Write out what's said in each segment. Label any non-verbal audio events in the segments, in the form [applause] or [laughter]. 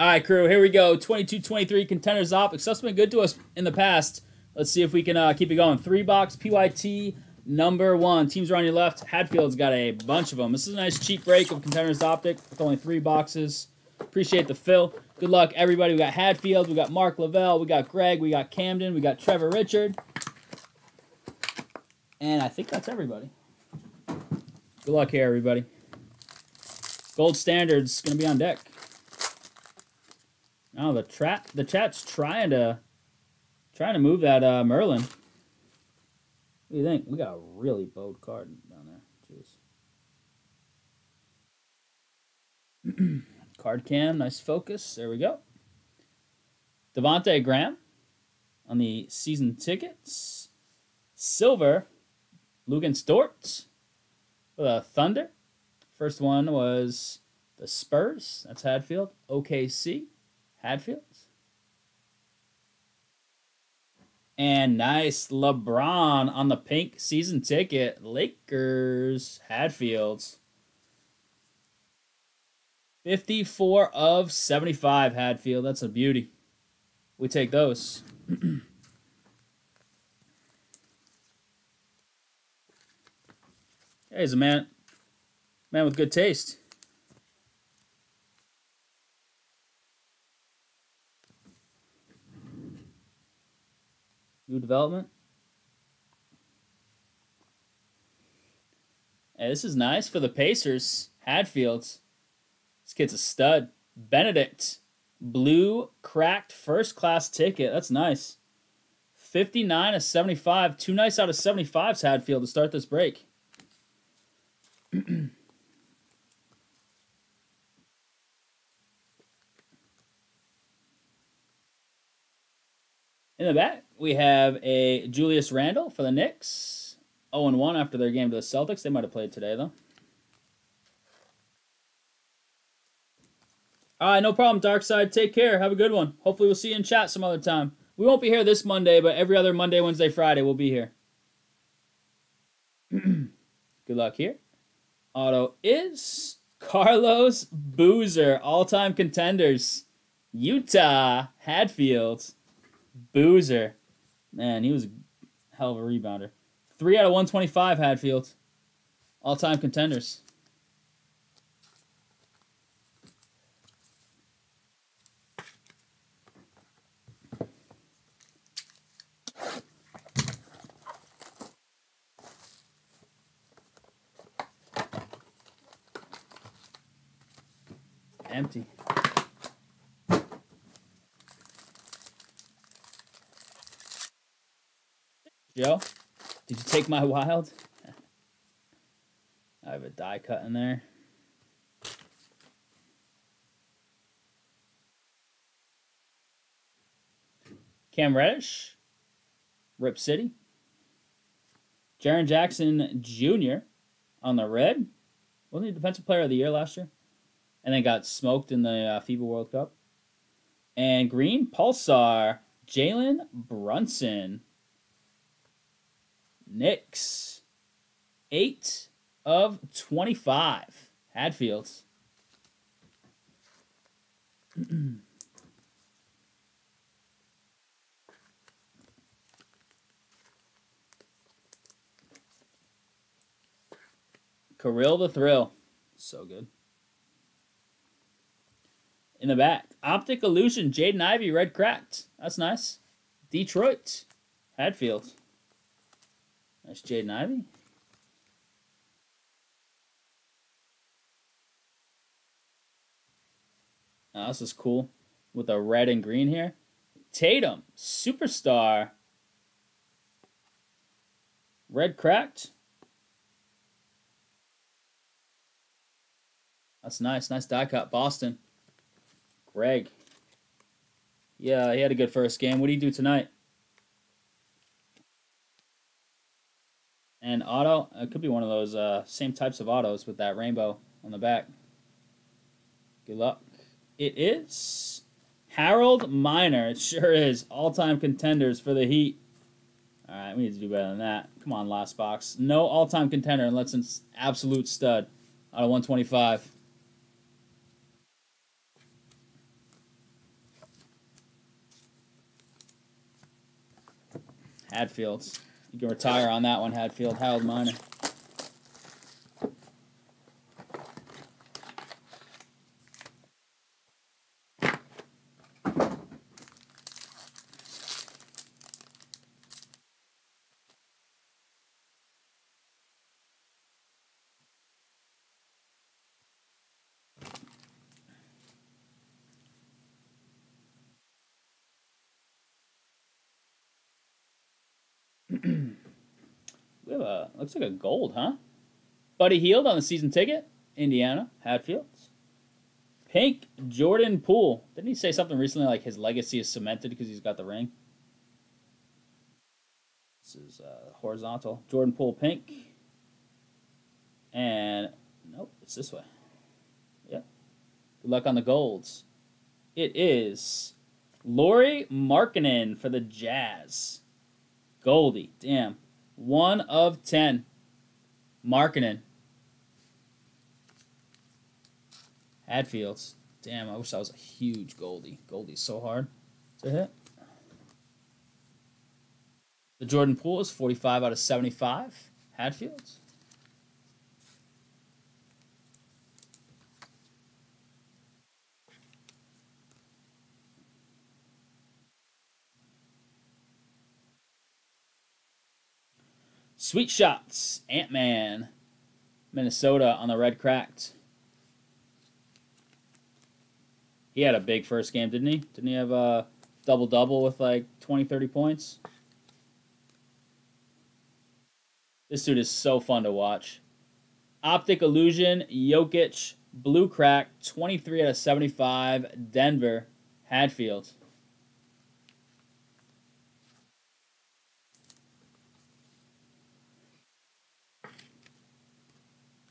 All right, crew, here we go. 22-23 Contenders Optics. That's been good to us in the past. Let's see if we can uh, keep it going. Three box PYT number one. Teams are on your left. Hadfield's got a bunch of them. This is a nice cheap break of Contenders Optic with only three boxes. Appreciate the fill. Good luck, everybody. We got Hadfield, we got Mark Lavelle, we got Greg, we got Camden, we got Trevor Richard. And I think that's everybody. Good luck here, everybody. Gold Standard's going to be on deck. Oh, the chat the chat's trying to trying to move that uh, Merlin. What do you think? We got a really bold card down there. Jeez. [clears throat] card cam, nice focus. There we go. Devonte Graham on the season tickets. Silver, Luguentz Dort for the Thunder. First one was the Spurs. That's Hadfield. OKC. Hadfields. And nice LeBron on the pink season ticket. Lakers. Hadfields. 54 of 75 Hadfield. That's a beauty. We take those. [clears throat] he's a man, man with good taste. New development. Hey, this is nice for the Pacers. Hadfields. This kid's a stud. Bennedict. Blue cracked first class ticket. That's nice. 59 of 75. Two nice out of 75's Hadfield to start this break. [clears throat] In the back, we have a Julius Randle for the Knicks. 0 1 after their game to the Celtics. They might have played today, though. All right, no problem, Dark Side. Take care. Have a good one. Hopefully, we'll see you in chat some other time. We won't be here this Monday, but every other Monday, Wednesday, Friday, we'll be here. [clears throat] good luck here. Auto is Carlos Boozer, all time contenders. Utah, Hadfield, Boozer. Man, he was a hell of a rebounder. Three out of 125 Hadfield. All time contenders. Empty. Joe, did you take my [laughs] wild? I have a die cut in there. Cam Reddish, Rip City. Jaren Jackson Jr. on the red. Wasn't he Defensive Player of the Year last year? And then got smoked in the uh, FIBA World Cup. And green, Pulsar, Jalen Brunson. Knicks. 8 of 25. Hadfields. [clears throat] Kirill the Thrill. So good. In the back, Optic Illusion, Jaden Ivey, red cracked. That's nice. Detroit, Hadfield. That's Jaden Ivey. Oh, this is cool with a red and green here. Tatum, superstar. Red cracked. That's nice. Nice die cut. Boston. Greg. Yeah, he had a good first game. What do you do tonight? And auto, it could be one of those uh, same types of autos with that rainbow on the back. Good luck. It is Harold Miner. It sure is. All-time contenders for the Heat. All right, we need to do better than that. Come on, last box. No all-time contender unless an absolute stud out of 125. Hadfields. You can retire on that one, Hadfield. Harold Miner. [clears throat] we have a looks like a gold, huh? Buddy Hield on the season ticket. Indiana, Hadfields. Pink, Jordan Poole. Didn't he say something recently like his legacy is cemented because he's got the ring? This is uh, horizontal. Jordan Poole, pink. And, nope, it's this way. Yep. Good luck on the golds. It is Lauri Markkanen for the Jazz. Goldie, damn. One of ten. Markkanen. Hadfields. Damn, I wish I was a huge Goldie. Goldie's so hard to hit. The Jordan Poole is 45 out of 75. Hadfields. Sweet shots. Ant Man. Minnesota on the red cracked. He had a big first game, didn't he? Didn't he have a double double with like 20, 30 points? This dude is so fun to watch. Optic Illusion, Jokic, Blue Crack, 23 out of 75, Denver, Hadfield.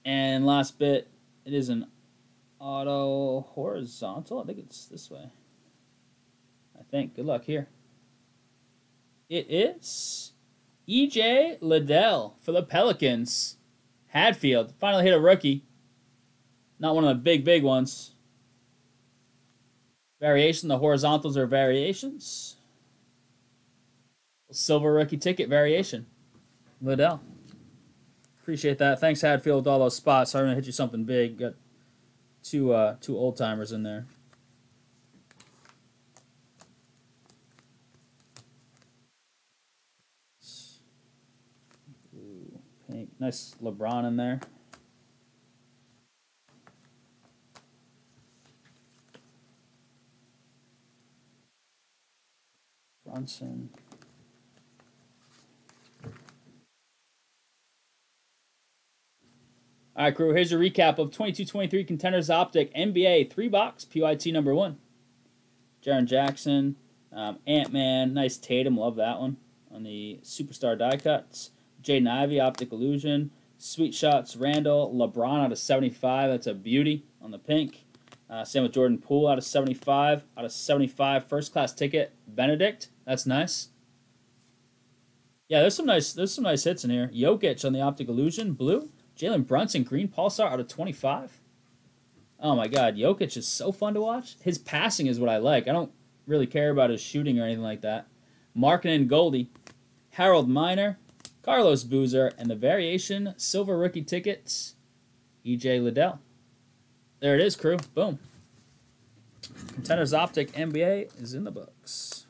And last bit, it is an auto horizontal. I think it's this way. I think. Good luck here. It is EJ Liddell for the Pelicans. Hadfield finally hit a rookie. Not one of the big, big ones. Variation. The horizontals are variations. Silver rookie ticket variation. Liddell. Appreciate that. Thanks, Hadfield, with all those spots. Sorry to hit you something big. Got two uh, two old timers in there. Nice LeBron in there. Brunson. All right, crew, here's your recap of 22-23 Contenders Optic NBA 3-box PYT number 1. Jaren Jackson, um, Ant-Man, nice Tatum, love that one on the Superstar die cuts. Jaden Ivey, Optic Illusion. Sweet Shots, Randle, LeBron out of 75, that's a beauty on the pink. Uh, same with Jordan Poole out of 75. Out of 75, first class ticket, Bennedict, that's nice. Yeah, there's some nice there's some nice hits in here. Jokic on the Optic Illusion, blue. Jalen Brunson, green pulsar out of 25. Oh my God, Jokic is so fun to watch. His passing is what I like. I don't really care about his shooting or anything like that. Markkanen Goldie, Harold Miner, Carlos Boozer, and the variation silver rookie tickets, EJ Liddell. There it is, crew. Boom. Contenders Optic NBA is in the books.